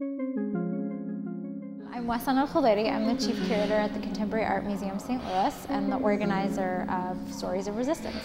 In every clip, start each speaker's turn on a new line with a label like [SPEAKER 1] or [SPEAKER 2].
[SPEAKER 1] I'm Wassan Al-Khudhairi. I'm the Chief Curator at the Contemporary Art Museum St. Louis and the organizer of Stories of Resistance.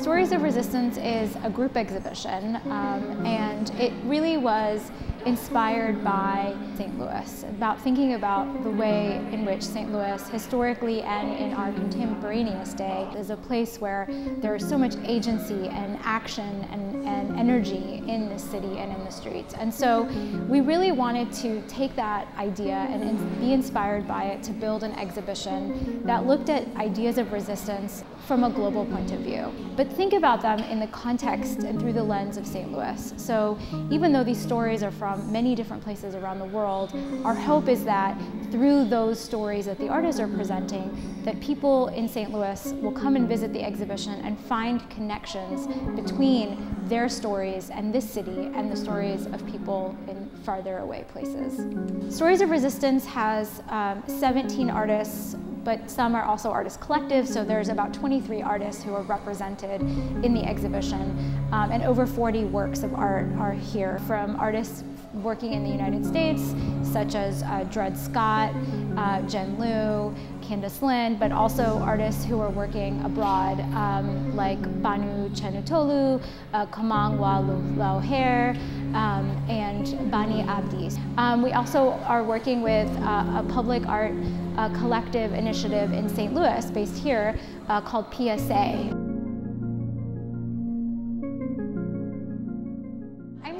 [SPEAKER 1] Stories of Resistance is a group exhibition um, and it really was inspired by St. Louis, about thinking about the way in which St. Louis, historically and in our contemporaneous day, is a place where there is so much agency and action and, and energy in the city and in the streets. And so we really wanted to take that idea and, and be inspired by it to build an exhibition that looked at ideas of resistance from a global point of view. But think about them in the context and through the lens of St. Louis. So even though these stories are from from many different places around the world. Our hope is that through those stories that the artists are presenting, that people in St. Louis will come and visit the exhibition and find connections between their stories and this city and the stories of people in farther away places. Stories of Resistance has um, 17 artists but some are also artist collectives, so there's about 23 artists who are represented in the exhibition, um, and over 40 works of art are here from artists working in the United States, such as uh, Dread Scott, uh, Jen Liu, Candice Lin, but also artists who are working abroad, um, like Banu Cennetoğlu, uh, Kamangwa Lauher, um, and Bani Abidi. Um, we also are working with uh, a public art uh, collective initiative in St. Louis, based here, uh, called PSA.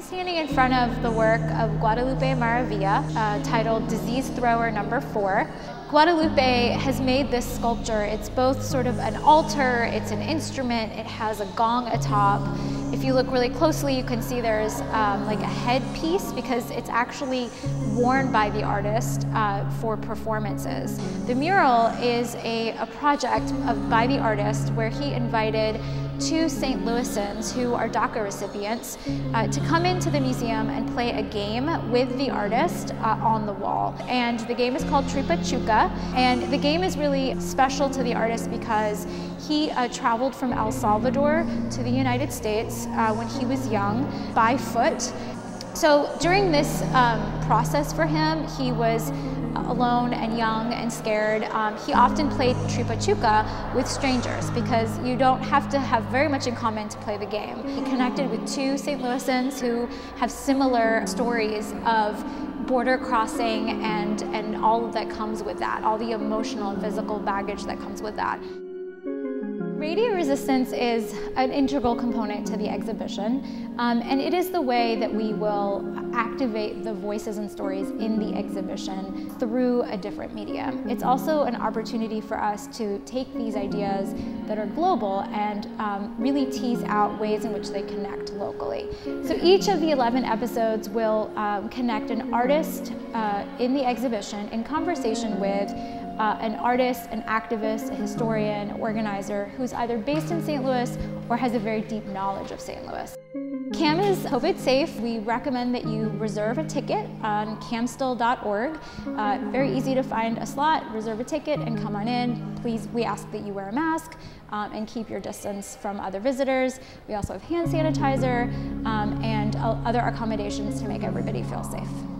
[SPEAKER 1] Standing in front of the work of Guadalupe Maravilla, uh, titled Disease Thrower Number 4. Guadalupe has made this sculpture. It's both sort of an altar, it's an instrument, it has a gong atop. If you look really closely, you can see there's um, like a headpiece because it's actually worn by the artist uh, for performances. The mural is a, a project of, by the artist where he invited two St. Louisans who are DACA recipients uh, to come into the museum and play a game with the artist uh, on the wall. And the game is called Tripa Chuca. And the game is really special to the artist because he uh, traveled from El Salvador to the United States uh, when he was young by foot. So during this um, process for him, he was alone and young and scared, um, he often played Tripa Chuca with strangers because you don't have to have very much in common to play the game. He connected with two St. Louisans who have similar stories of border crossing and, and all that comes with that, all the emotional and physical baggage that comes with that. Radio resistance is an integral component to the exhibition, um, and it is the way that we will activate the voices and stories in the exhibition through a different medium. It's also an opportunity for us to take these ideas that are global and um, really tease out ways in which they connect locally. So each of the 11 episodes will um, connect an artist uh, in the exhibition in conversation with uh, an artist, an activist, a historian, organizer who's either based in St. Louis or has a very deep knowledge of St. Louis. CAM is COVID safe. We recommend that you reserve a ticket on camstl.org. Uh, very easy to find a slot, reserve a ticket and come on in. Please, we ask that you wear a mask um, and keep your distance from other visitors. We also have hand sanitizer um, and uh, other accommodations to make everybody feel safe.